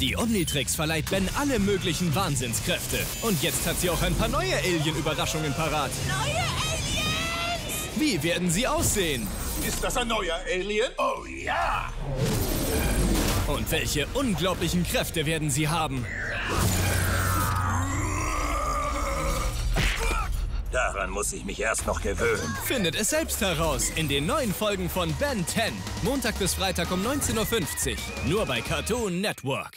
Die Omnitrix verleiht Ben alle möglichen Wahnsinnskräfte. Und jetzt hat sie auch ein paar neue Alien-Überraschungen parat. Neue Aliens! Wie werden sie aussehen? Ist das ein neuer Alien? Oh ja! Und welche unglaublichen Kräfte werden sie haben? Daran muss ich mich erst noch gewöhnen. Findet es selbst heraus in den neuen Folgen von Ben 10. Montag bis Freitag um 19.50 Uhr. Nur bei Cartoon Network.